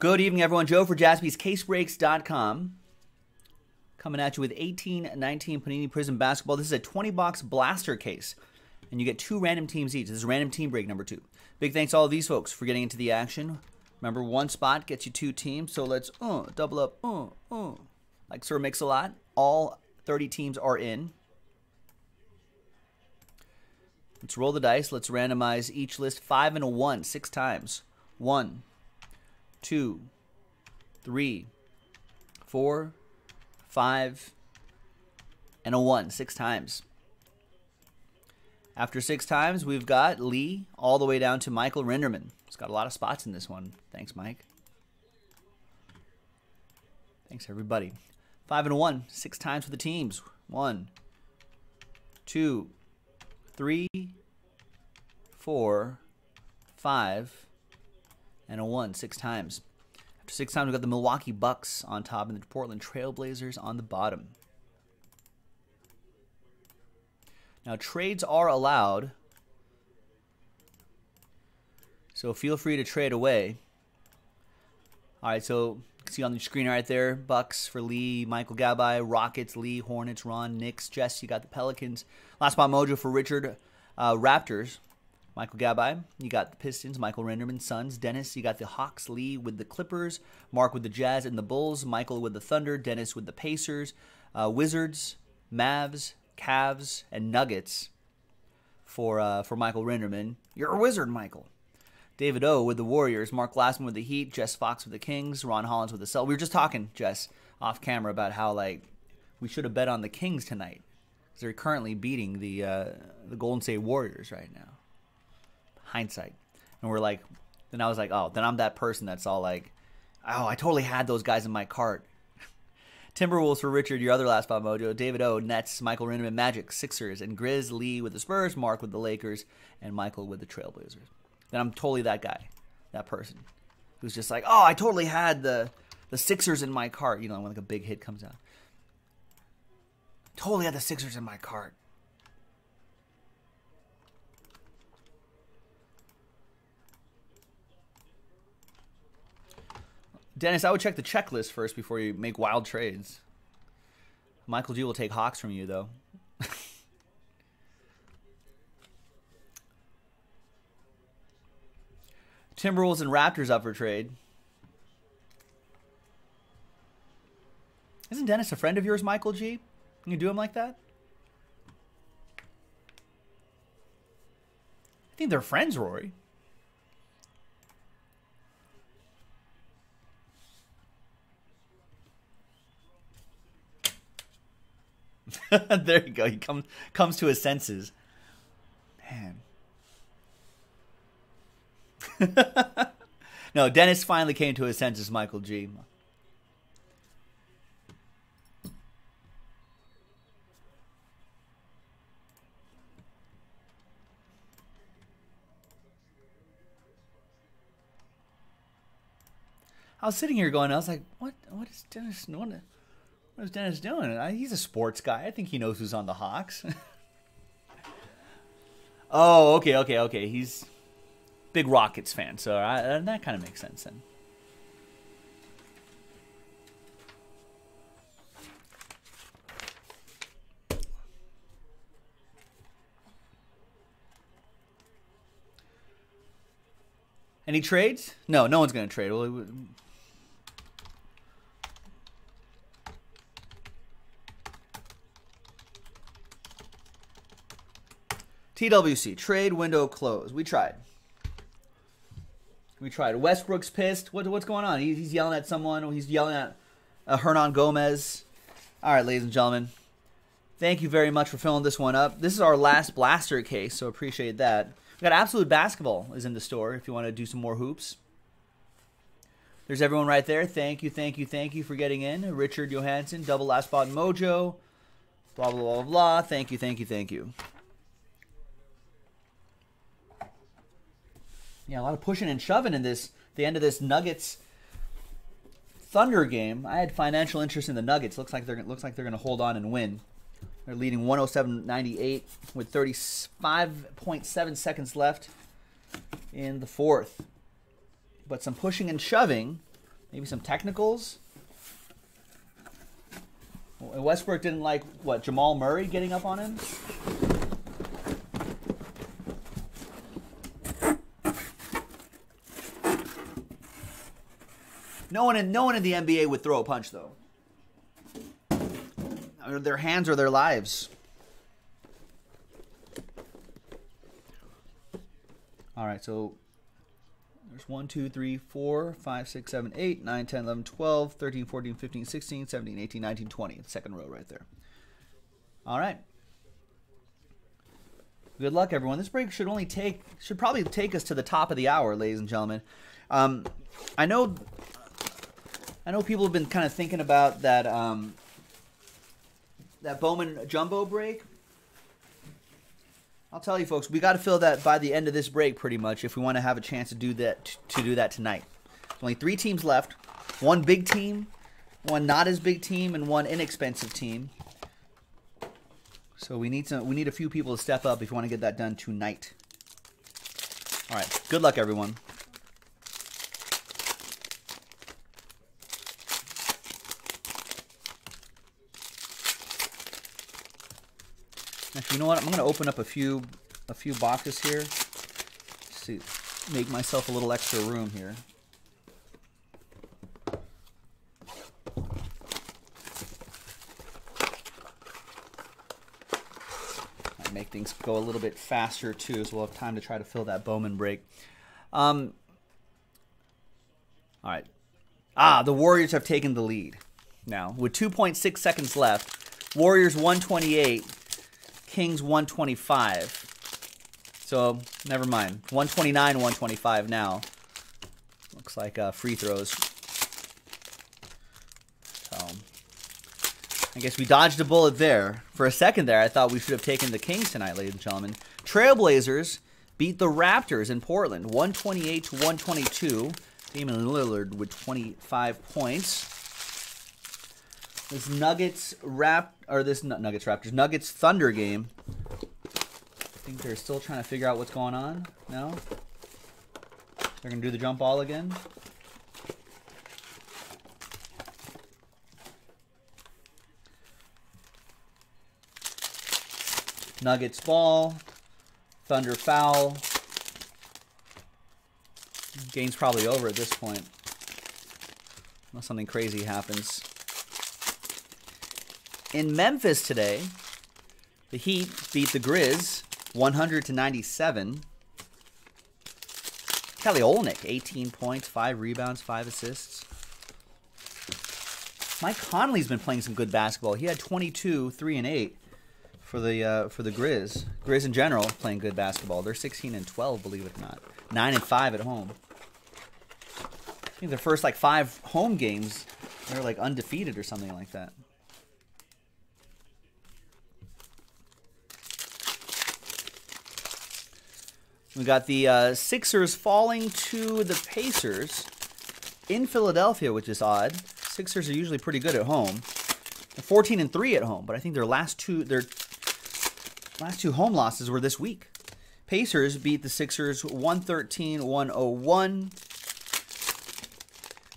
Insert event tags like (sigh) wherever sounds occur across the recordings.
Good evening, everyone. Joe for jaspyscasebreaks.com. Coming at you with 1819 Panini Prizm Basketball. This is a 20 box blaster case, and you get two random teams each. This is random team break number two. Big thanks to all of these folks for getting into the action. Remember, one spot gets you two teams, so let's uh, double up. Uh, uh. Like Sir Mix a Lot, all 30 teams are in. Let's roll the dice. Let's randomize each list five and a one, six times. One, two, three, four, five, and a one, six times. After six times, we've got Lee all the way down to Michael Renderman. He's got a lot of spots in this one. Thanks, Mike. Thanks, everybody. Five and a one, six times for the teams. One, two, three, four, five, and a one, six times. After six times, we've got the Milwaukee Bucks on top and the Portland Trailblazers on the bottom. Now, trades are allowed. So feel free to trade away. All right, so see on the screen right there, Bucks for Lee, Michael Gabai, Rockets, Lee, Hornets, Ron, Knicks, Jess, you got the Pelicans. Last spot mojo for Richard, uh, Raptors, Michael Gabai. You got the Pistons, Michael Renderman, Suns, Dennis. You got the Hawks, Lee with the Clippers, Mark with the Jazz and the Bulls, Michael with the Thunder, Dennis with the Pacers, uh, Wizards, Mavs, Cavs, and Nuggets for uh, for Michael Renderman. You're a wizard, Michael. David O with the Warriors, Mark Glassman with the Heat, Jess Fox with the Kings, Ron Hollins with the Cell. We were just talking, Jess, off camera about how like we should have bet on the Kings tonight because they're currently beating the uh, the Golden State Warriors right now. Hindsight, and we're like, then I was like, oh, then I'm that person that's all like, oh, I totally had those guys in my cart. (laughs) Timberwolves for Richard, your other last spot mojo. David O, Nets, Michael Renderman, Magic, Sixers, and Grizz Lee with the Spurs, Mark with the Lakers, and Michael with the Trailblazers then I'm totally that guy, that person who's just like, oh, I totally had the the Sixers in my cart. You know, when like a big hit comes out, totally had the Sixers in my cart. Dennis, I would check the checklist first before you make wild trades. Michael G will take Hawks from you, though. (laughs) Timberwolves and Raptors up for trade. Isn't Dennis a friend of yours, Michael G? Can you do him like that? I think they're friends, Rory. (laughs) there you go. He comes comes to his senses. Man. (laughs) no, Dennis finally came to his senses, Michael G. I was sitting here going, I was like, what? What is Dennis? What, what is Dennis doing? He's a sports guy. I think he knows who's on the Hawks. (laughs) oh, okay, okay, okay. He's big Rockets fan, so I, uh, that kind of makes sense then. Any trades? No, no one's going to trade. TWC, trade window close. We tried. We tried. Westbrook's pissed. What, what's going on? He's, he's yelling at someone. He's yelling at uh, Hernangomez. All right, ladies and gentlemen. Thank you very much for filling this one up. This is our last blaster case, so appreciate that. We got Absolute Basketball is in the store if you want to do some more hoops. There's everyone right there. Thank you, thank you, thank you for getting in. Richard Johansson, double last spot mojo. Blah, blah, blah, blah. Thank you, thank you, thank you. Yeah, a lot of pushing and shoving in this. The end of this Nuggets Thunder game. I had financial interest in the Nuggets. Looks like they're looks like they're going to hold on and win. They're leading 107-98 with 35.7 seconds left in the fourth. But some pushing and shoving Maybe some technicals. Westbrook didn't like what Jamal Murray getting up on him. No one in no one in the NBA would throw a punch though. Their hands are their lives. All right, so there's 1, 2, 3, 4, 5, 6, 7, 8, 9, 10, 11, 12, 13, 14, 15, 16, 17, 18, 19, 20. Second row right there. All right. Good luck, everyone. This break should only take, should probably take us to the top of the hour, ladies and gentlemen. Um, I know, I know people have been kind of thinking about that, um, that Bowman jumbo break. I'll tell you, folks, we got to fill that by the end of this break, pretty much, if we want to have a chance to do that to do that tonight. There's only three teams left: one big team, one not as big team, and one inexpensive team. So we need some. We need a few people to step up if you want to get that done tonight. All right. Good luck, everyone. You know what? I'm gonna open up a few a few boxes here. See, make myself a little extra room here. make things go a little bit faster too, so we'll have time to try to fill that Bowman break. Um, all right. Ah, the Warriors have taken the lead now with 2.6 seconds left. Warriors 128, Kings 125. So, never mind. 129, 125 now. Looks like uh, free throws. So, I guess we dodged a bullet there. For a second there, I thought we should have taken the Kings tonight, ladies and gentlemen. Trailblazers beat the Raptors in Portland, 128 to 122. Damian Lillard with 25 points. This Nuggets Rap or this Nuggets Raptors Nuggets Thunder game. I think they're still trying to figure out what's going on. No, they're gonna do the jump ball again. Nuggets ball, Thunder foul. Game's probably over at this point. Unless something crazy happens. In Memphis today, the Heat beat the Grizz 100 to 97. Kelly Olynyk, 18 points, 5 rebounds, 5 assists. Mike Conley's been playing some good basketball. He had 22, 3 and 8 for the uh, for the Grizz. Grizz in general playing good basketball. They're 16 and 12, believe it or not. 9 and 5 at home. I think their first like 5 home games they're like undefeated or something like that. We got the uh, Sixers falling to the Pacers in Philadelphia, which is odd. Sixers are usually pretty good at home. They're 14 and 3 at home, but I think their last two their last two home losses were this week. Pacers beat the Sixers 113-101.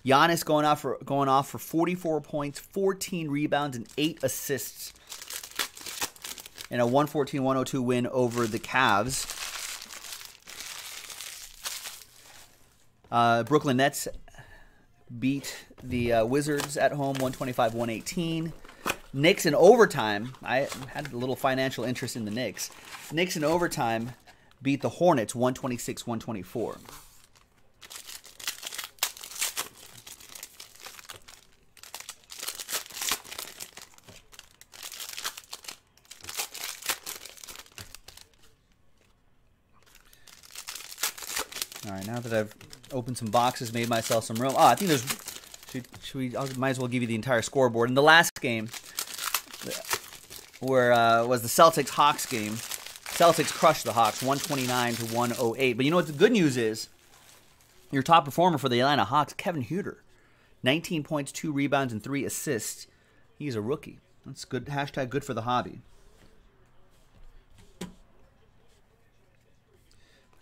Giannis going off for going off for 44 points, 14 rebounds, and 8 assists in a 114-102 win over the Cavs. Uh, Brooklyn Nets beat the uh, Wizards at home 125 118. Knicks in overtime. I had a little financial interest in the Knicks. Knicks in overtime beat the Hornets 126 124. All right, now that I've opened some boxes, made myself some room. Oh, I think there's. Should, should we? I might as well give you the entire scoreboard. In the last game, where uh, was the Celtics Hawks game? Celtics crushed the Hawks, 129 to 108. But you know what the good news is? Your top performer for the Atlanta Hawks, Kevin Huerter, 19 points, two rebounds, and three assists. He's a rookie. That's good. Hashtag good for the hobby.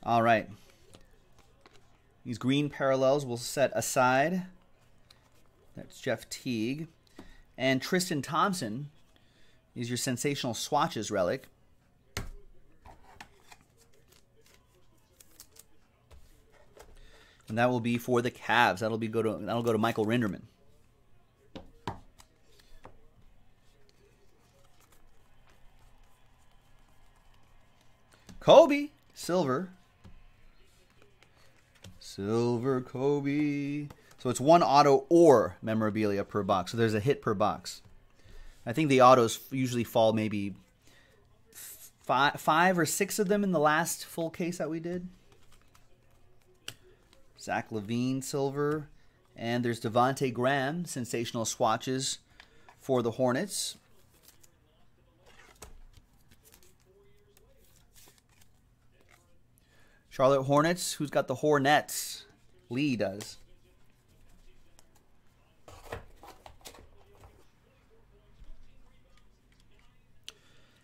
All right. These green parallels will set aside. That's Jeff Teague. And Tristan Thompson is your sensational swatches relic. And that will be for the Cavs. That'll be go to that'll go to Michael Rinderman. Kobe silver. Silver Kobe. So it's one auto or memorabilia per box. So there's a hit per box. I think the autos usually fall maybe five, five or six of them in the last full case that we did. Zach LaVine, silver. And there's Devonte Graham, sensational swatches for the Hornets. Charlotte Hornets, who's got the Hornets? Lee does.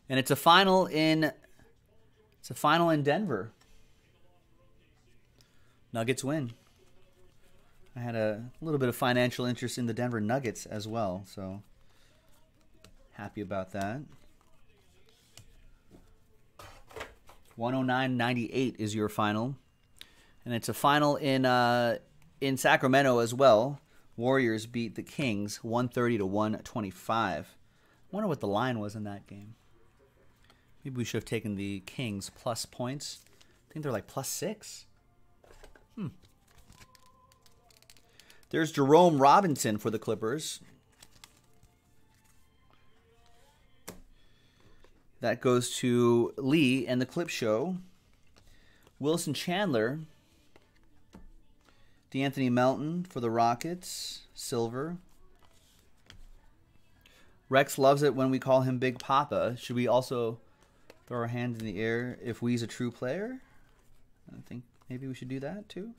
And it's a final in it's a final in Denver. Nuggets win. I had a little bit of financial interest in the Denver Nuggets as well, so happy about that. 109.98 is your final. And it's a final in uh, in Sacramento as well. Warriors beat the Kings 130 to 125. I wonder what the line was in that game. Maybe we should have taken the Kings plus points. I think they're like plus six. Hmm. There's Jerome Robinson for the Clippers. That goes to Lee and the Clip Show. Wilson Chandler. De'Anthony Melton for the Rockets. Silver. Rex loves it when we call him Big Papa. Should we also throw our hands in the air if we's a true player? I think maybe we should do that too.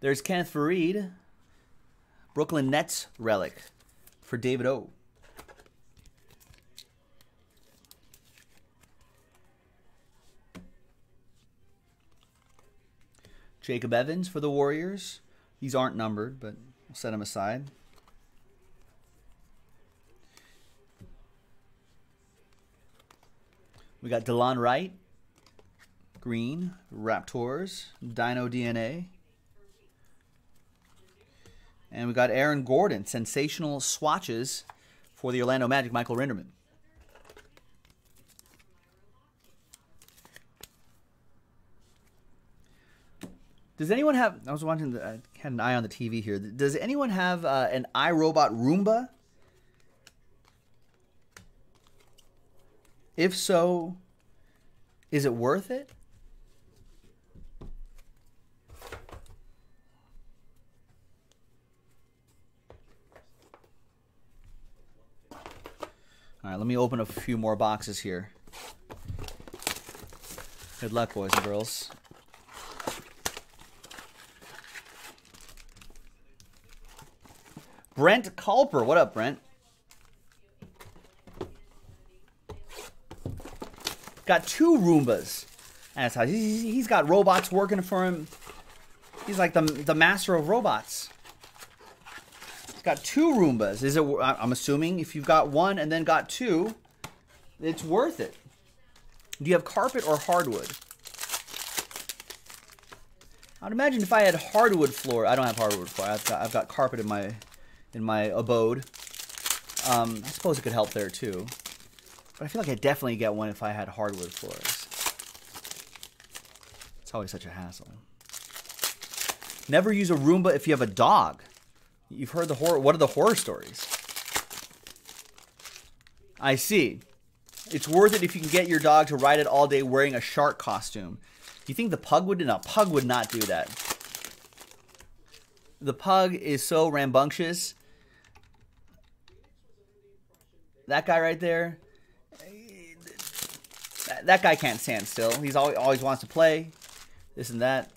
There's Kenneth Faried. Brooklyn Nets relic for David O. Jacob Evans for the Warriors. These aren't numbered, but we'll set them aside. We got Delon Wright, Green, Raptors, Dino DNA. And we got Aaron Gordon, sensational swatches for the Orlando Magic, Michael Rinderman. Does anyone have? I was watching. The, I had an eye on the TV here. Does anyone have uh, an iRobot Roomba? If so, is it worth it? All right, let me open a few more boxes here. Good luck, boys and girls. Brent Culper. What up, Brent? Got two Roombas at his He's, he's got robots working for him. He's like the, the master of robots. He's got two Roombas. Is it? I'm assuming if you've got one and then got two, it's worth it. Do you have carpet or hardwood? I'd imagine if I had hardwood floor. I don't have hardwood floor. I've got, I've got carpet in my in my abode. Um, I suppose it could help there too. But I feel like I'd definitely get one if I had hardwood floors. It's always such a hassle. Never use a Roomba if you have a dog. You've heard the horror. What are the horror stories? I see. It's worth it if you can get your dog to ride it all day wearing a shark costume. Do you think the pug would? No, pug would not do that. The pug is so rambunctious that guy right there, that guy can't stand still. He's always, always wants to play, this and that.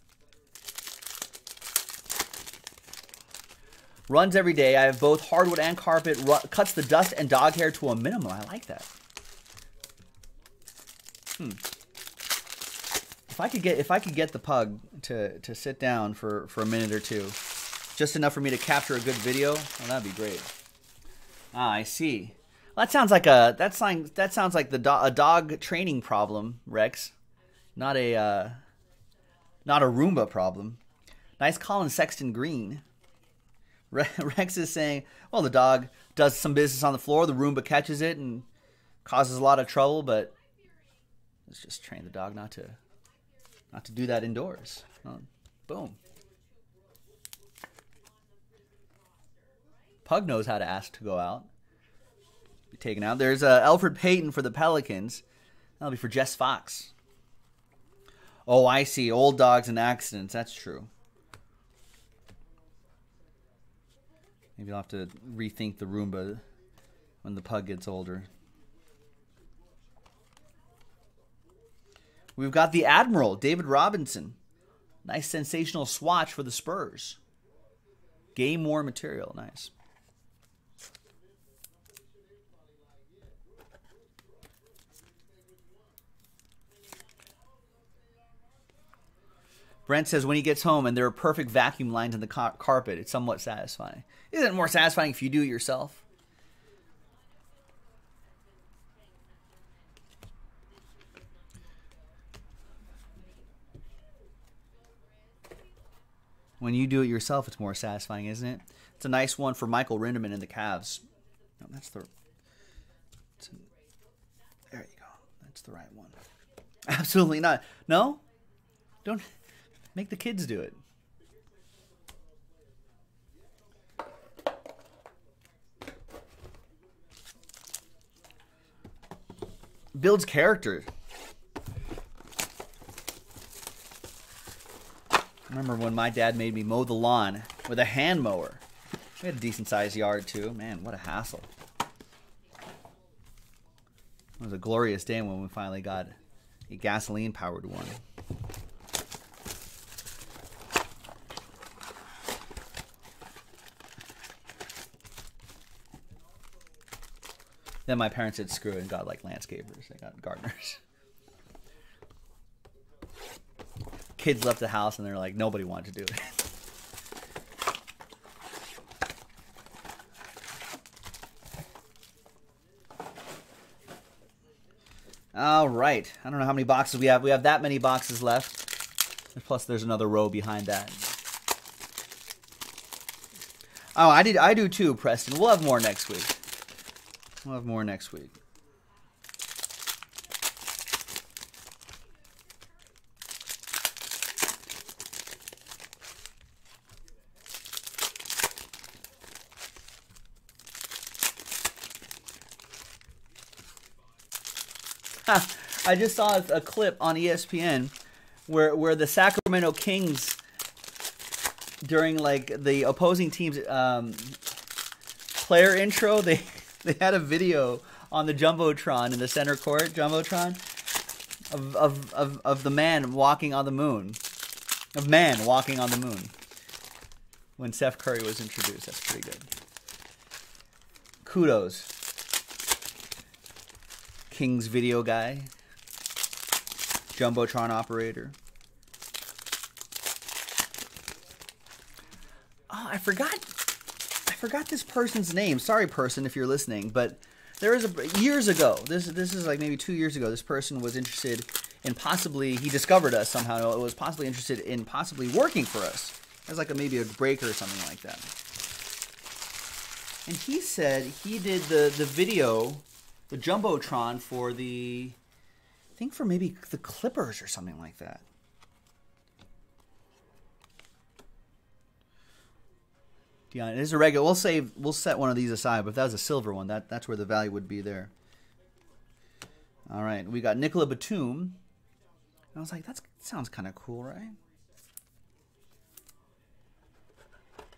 Runs every day. I have both hardwood and carpet. cuts the dust and dog hair to a minimum. I like that. Hmm. If I could get if I could get the pug to to sit down for for a minute or two, just enough for me to capture a good video. Well, that'd be great. Ah, I see. Well, that sounds like a that sounds that sounds like the do, a dog training problem, Rex. Not a uh, not a Roomba problem. Nice Collin Sexton Green. (laughs) Rex is saying, well, the dog does some business on the floor. The Roomba catches it and causes a lot of trouble, but let's just train the dog not to not to do that indoors. boom. Pug knows how to ask to go out. Be taken out. There's uh, Elfrid Payton for the Pelicans. That'll be for Jess Fox. Oh, I see. Old dogs and accidents. That's true. Maybe I'll have to rethink the Roomba when the pug gets older. We've got the Admiral, David Robinson. Nice sensational swatch for the Spurs. Game war material. Nice. Brent says when he gets home and there are perfect vacuum lines in the car- carpet, it's somewhat satisfying. Isn't it more satisfying if you do it yourself? When you do it yourself, it's more satisfying, isn't it? It's a nice one for Michael Rinderman and the Cavs. No, that's the. there you go. That's the right one. (laughs) Absolutely not. No, don't. Make the kids do it. Builds character. Remember when my dad made me mow the lawn with a hand mower. We had a decent sized yard too. Man, what a hassle. It was a glorious day when we finally got a gasoline powered one. And then my parents said screw it and got like landscapers. They got gardeners. Kids left the house and they're like, nobody wanted to do it. All right. I don't know how many boxes we have. We have that many boxes left. Plus, there's another row behind that. Oh, I did. I do too, Preston. We'll have more next week. We'll have more next week. I just saw a clip on ESPN where where the Sacramento Kings during like the opposing team's um, player intro they (laughs) they had a video on the jumbotron in the center court jumbotron of, of, of, of the man walking on the moon of man walking on the moon when Steph Curry was introduced. That's pretty good. Kudos. King's video guy. Jumbotron operator. Oh, I forgot forgot this person's name. Sorry, person, if you're listening, but there was a years ago. This this is like maybe two years ago. This person was interested in possibly he discovered us somehow. It was possibly interested in possibly working for us as like a maybe a breaker or something like that. And he said he did the the video, the jumbotron for the, I think for maybe the Clippers or something like that. It is a regular. We'll save. We'll set one of these aside. But if that was a silver one, that that's where the value would be there. All right, we got Nicola Batum. And I was like, that sounds kind of cool, right?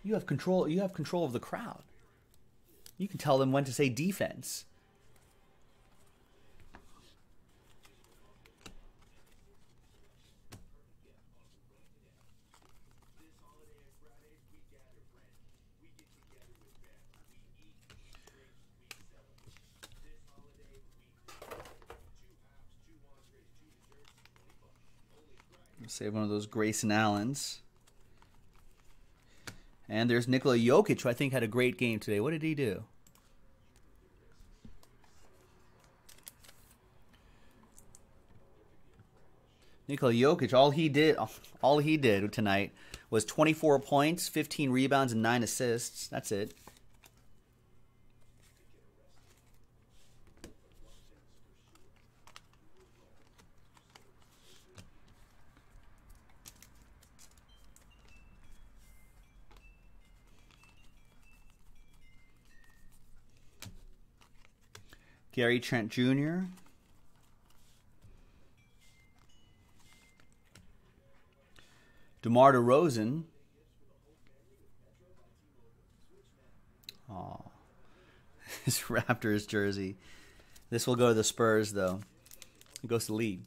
You have control. You have control of the crowd. You can tell them when to say defense. Save one of those Grayson Allens. And there's Nikola Jokic, who I think had a great game today. What did he do? Nikola Jokic, all he did, all he did tonight was 24 points, 15 rebounds, and nine assists. That's it. Gary Trent Jr. DeMar DeRozan. Oh, (laughs) his Raptors jersey. This will go to the Spurs, though. It goes to lead.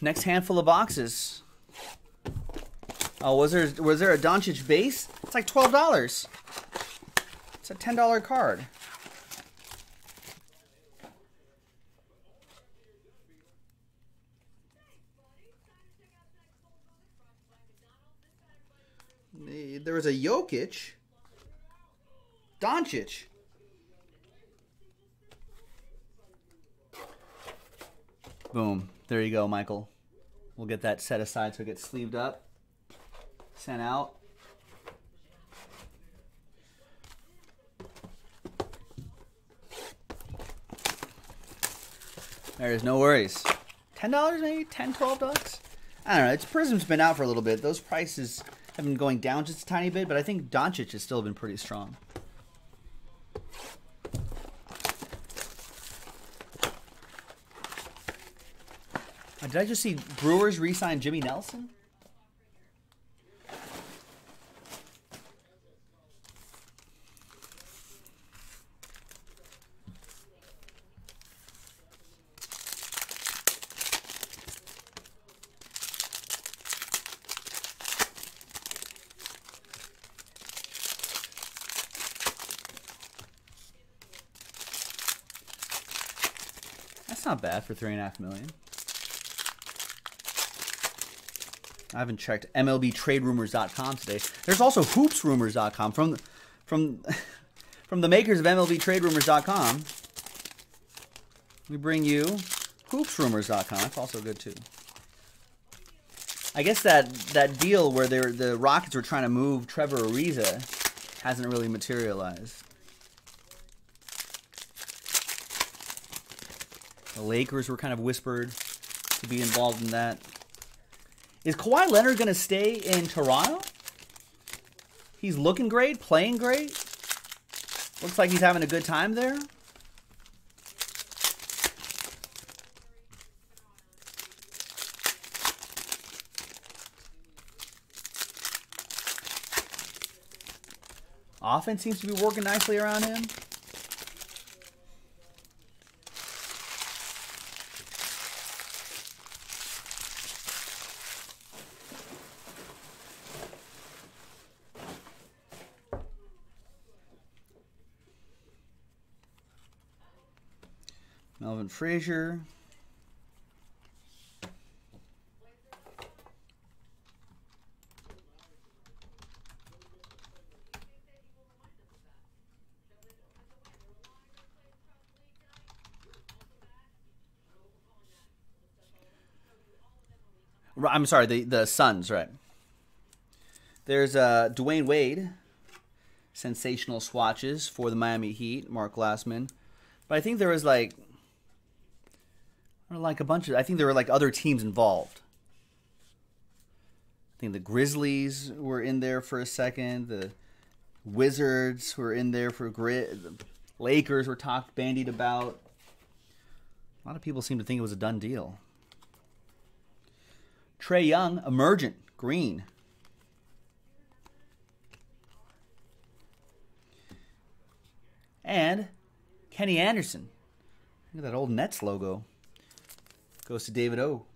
Next handful of boxes. Oh, was there was there a Doncic base? It's like twelve dollars. It's a ten dollar card. There was a Jokic. Doncic. Boom. There you go, Michael. We'll get that set aside so it gets sleeved up, sent out. There's no worries. $10 maybe? 10 $12? bucks? I don't know. It's Prizm's been out for a little bit. Those prices have been going down just a tiny bit, but I think Doncic has still been pretty strong. Did I just see Brewers re-sign Jimmy Nelson? That's not bad for three and a half million. I haven't checked MLBTradeRumors.com today. There's also HoopsRumors.com from from (laughs) from the makers of MLBTradeRumors.com. We bring you HoopsRumors.com. That's also good too. I guess that that deal where they the Rockets were trying to move Trevor Ariza hasn't really materialized. The Lakers were kind of whispered to be involved in that. Is Kawhi Leonard going to stay in Toronto? He's looking great, playing great. Looks like he's having a good time there. Offense seems to be working nicely around him. Frazier. I'm sorry, the the Suns, right? There's uh, Dwyane Wade, sensational swatches for the Miami Heat, Mark Glassman. But I think there was like or like a bunch of I think there were like other teams involved. I think the Grizzlies were in there for a second. The Wizards were in there for grit. The Lakers were talked bandied about. A lot of people seem to think it was a done deal. Trae Young, emergent, green. And Kenny Anderson. Look at that old Nets logo. Goes to David O.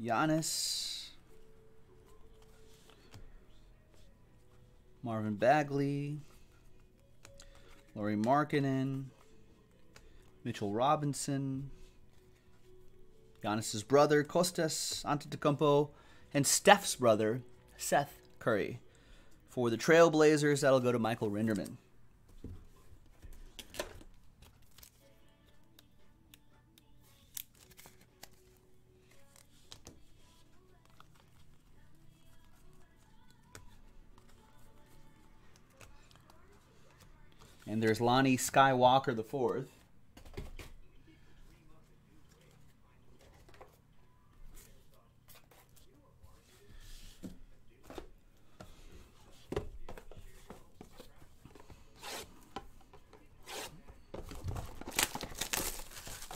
Giannis. Marvin Bagley. Lauri Markkanen. Mitchell Robinson. Giannis's brother, Kostas Antetokounmpo. And Steph's brother, Seth Curry. For the Trailblazers, that'll go to Michael Rinderman. And there's Lonnie Skywalker the fourth.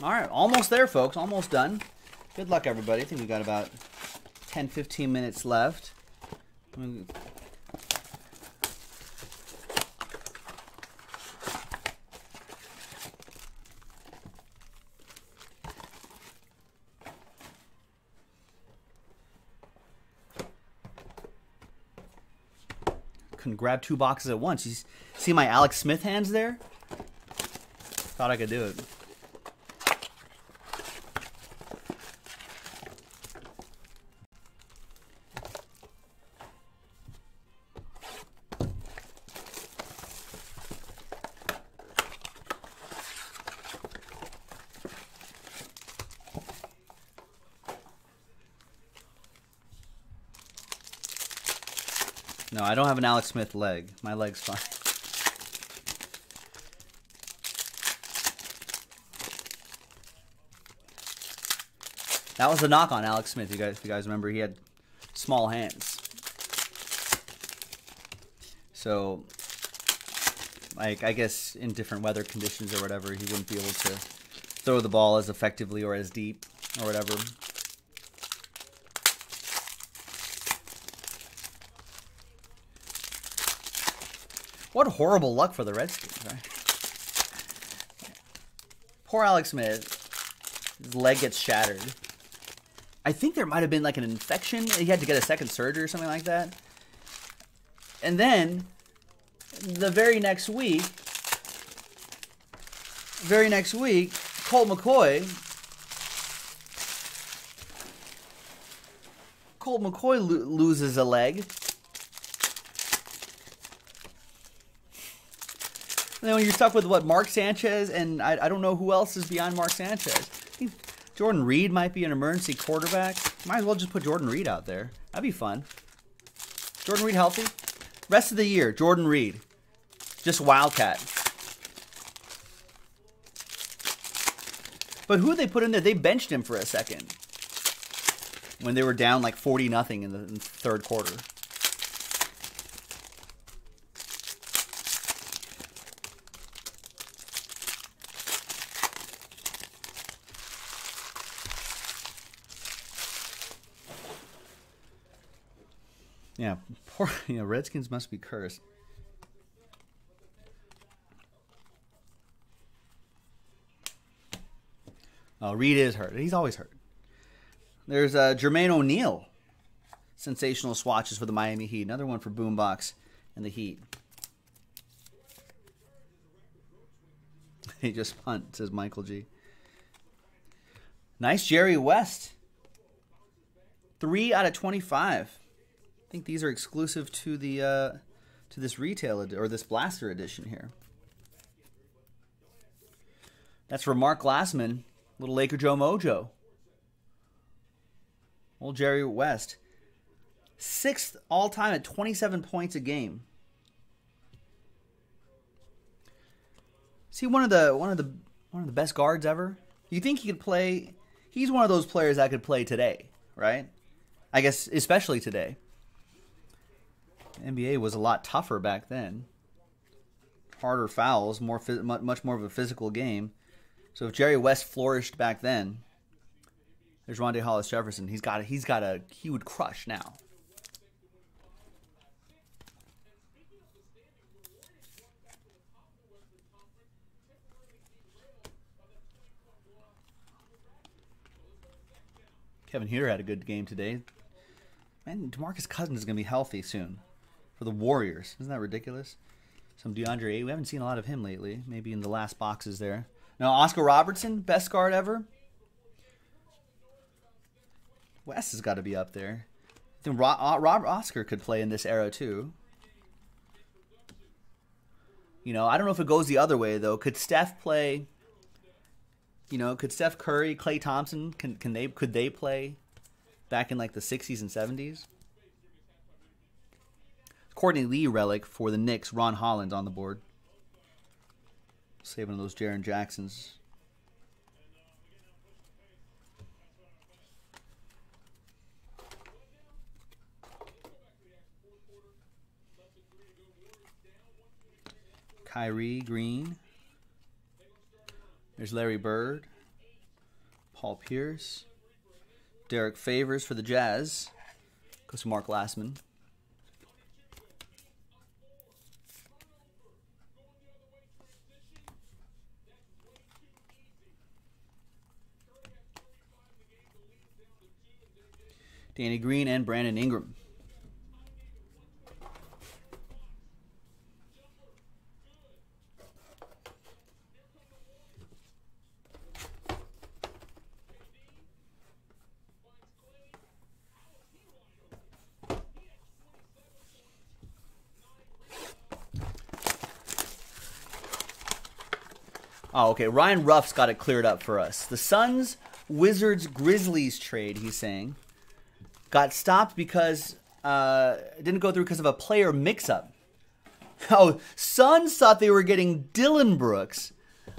All right, almost there, folks. Almost done. Good luck, everybody. I think we got about 10, 15 minutes left. Can grab two boxes at once. You see my Alex Smith hands there? Thought I could do it. I don't have an Alex Smith leg. My leg's fine. That was a knock on Alex Smith. You guys, if you guys remember, he had small hands. So, like, I guess in different weather conditions or whatever, he wouldn't be able to throw the ball as effectively or as deep or whatever. What horrible luck for the Redskins, right? Poor Alex Smith. His leg gets shattered. I think there might have been like an infection. He had to get a second surgery or something like that. And then the very next week, very next week, Colt McCoy. Colt McCoy lo loses a leg. Then when you're stuck with what Mark Sanchez and I, I don't know who else is beyond Mark Sanchez. Jordan Reed might be an emergency quarterback. Might as well just put Jordan Reed out there. That'd be fun. Jordan Reed healthy. Rest of the year, Jordan Reed. Just Wildcat. But who they put in there? They benched him for a second. When they were down like 40 nothing in the, in the third quarter. Yeah, poor (laughs) you know, Redskins must be cursed. Oh, Reed is hurt. He's always hurt. There's uh, Jermaine O'Neal. Sensational swatches for the Miami Heat. Another one for Boombox and the Heat. (laughs) He just punt, says Michael G. Nice Jerry West. Three out of 25. I think these are exclusive to the uh, to this retail or this blaster edition here. That's for Mark Glassman, little Laker Joe Mojo. Old Jerry West, sixth all time at 27 points a game. See one of the one of the one of the best guards ever. You think he could play? He's one of those players that could play today, right? I guess especially today. NBA was a lot tougher back then. harder fouls, more much more of a physical game. So if Jerry West flourished back then, there's Rondae Hollis Jefferson. He's got a, he's got a he would crush now. Kevin Huerter had a good game today. Man, DeMarcus Cousins is going to be healthy soon for the Warriors. Isn't that ridiculous? Some DeAndre We haven't seen a lot of him lately. Maybe in the last boxes there. Now, Oscar Robertson, best guard ever. West has got to be up there. I think Rob, uh, Rob Oscar could play in this era too. You know, I don't know if it goes the other way though. Could Steph play? You know, could Steph Curry, Klay Thompson, can can they could they play back in like the '60s and '70s? Courtney Lee relic for the Knicks. Ron Holland on the board. Saving of those Jaren Jacksons. Kyrie Green. There's Larry Bird. Paul Pierce. Derrick Favors for the Jazz. Goes to Mark Glassman. Danny Green and Brandon Ingram. Oh, okay. Ryan Ruff's got it cleared up for us. The Suns, Wizards, Grizzlies trade, he's saying got stopped because uh, it didn't go through because of a player mix-up. Oh, Suns thought they were getting Dillon Brooks,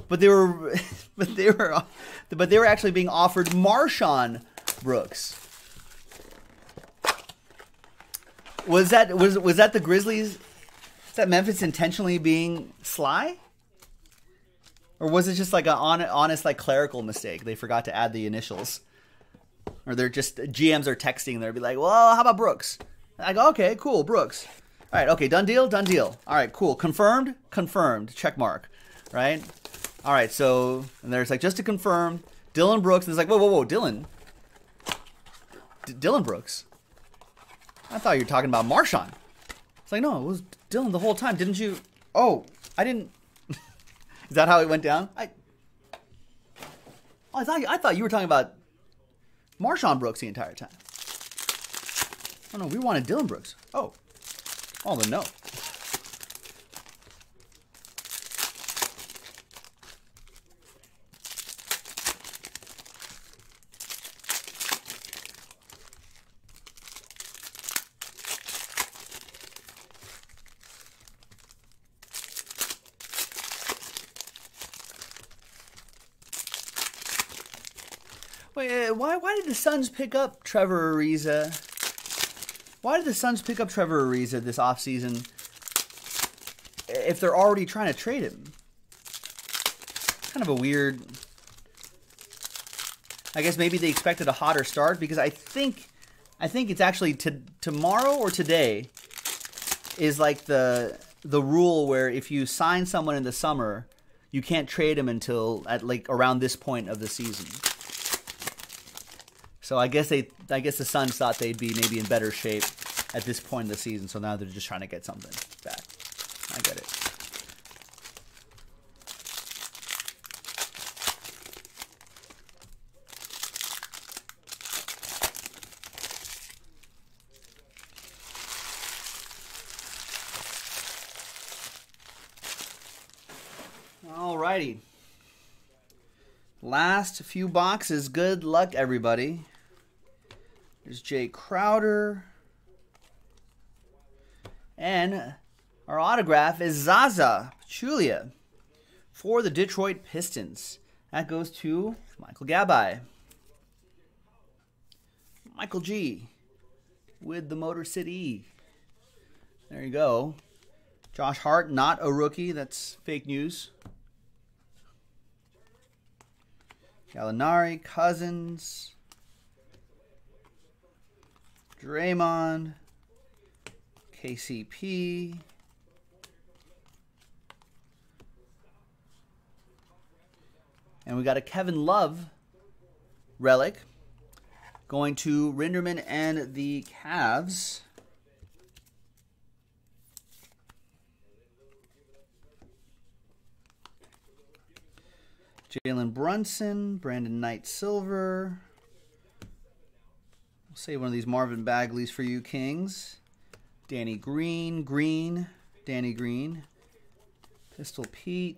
but they were, (laughs) but they were, but they were actually being offered MarShon Brooks. Was that was was that the Grizzlies? Is that Memphis intentionally being sly? Or was it just like an honest, like clerical mistake? They forgot to add the initials or they're just GMs are texting. They'll be like, "Well, how about Brooks?" I go, "Okay, cool, Brooks." All right, okay, done deal, done deal. All right, cool, confirmed, confirmed, check mark, right? All right, so and there's like just to confirm, Dillon Brooks. And it's like, whoa, whoa, whoa, Dillon, D- Dillon Brooks. I thought you were talking about MarShon. It's like, no, it was Dillon the whole time. Didn't you? Oh, I didn't. (laughs) Is that how it went down? I. Oh, I thought I thought you were talking about MarShon Brooks the entire time. Oh no, we wanted Dillon Brooks. Oh. Oh, the no. Wait, why why did the Suns pick up Trevor Ariza? Why did the Suns pick up Trevor Ariza this offseason if they're already trying to trade him? Kind of a weird. I guess maybe they expected a hotter start because I think I think it's actually to, tomorrow or today is like the the rule where if you sign someone in the summer, you can't trade him until at like around this point of the season. So I guess they, I guess the Suns thought they'd be maybe in better shape at this point in the season. So now they're just trying to get something back. I get it. Alrighty. Last few boxes. Good luck, everybody. There's Jae Crowder. And our autograph is Zaza Pachulia for the Detroit Pistons. That goes to Michael Gabai. Michael G with the Motor City. There you go. Josh Hart, not a rookie. That's fake news. Gallinari, Cousins, Draymond, KCP. And we got a Kevin Love relic going to Rinderman and the Cavs. Jalen Brunson, Brandon Knight Silver. Save one of these Marvin Bagleys for you, Kings. Danny Green, Green, Danny Green. Pistol Pete.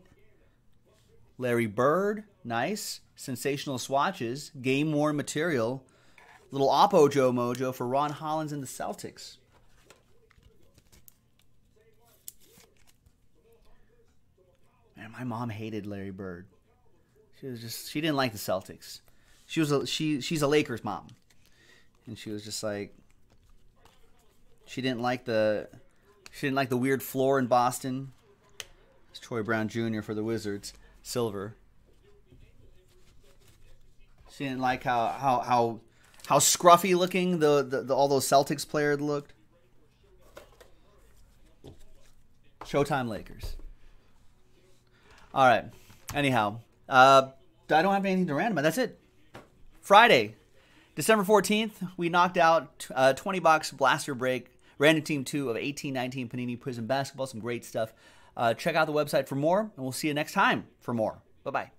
Larry Bird, nice. Sensational swatches. Game worn material. Little Oppo Joe Mojo for Ron Hollins and the Celtics. Man, my mom hated Larry Bird. She was just she didn't like the Celtics. She was a she she's a Lakers mom. And she was just like she didn't like the she didn't like the weird floor in Boston. It's Troy Brown Jr. for the Wizards, silver. She didn't like how how how how scruffy looking the, the, the all those Celtics players looked. Showtime Lakers. All right. Anyhow, uh, I don't have anything to random, that's it. Friday, December 14th, we knocked out uh, 20 box blaster break, random team two of 1819 Panini Prizm basketball. Some great stuff. Uh, check out the website for more, and we'll see you next time for more. Bye bye.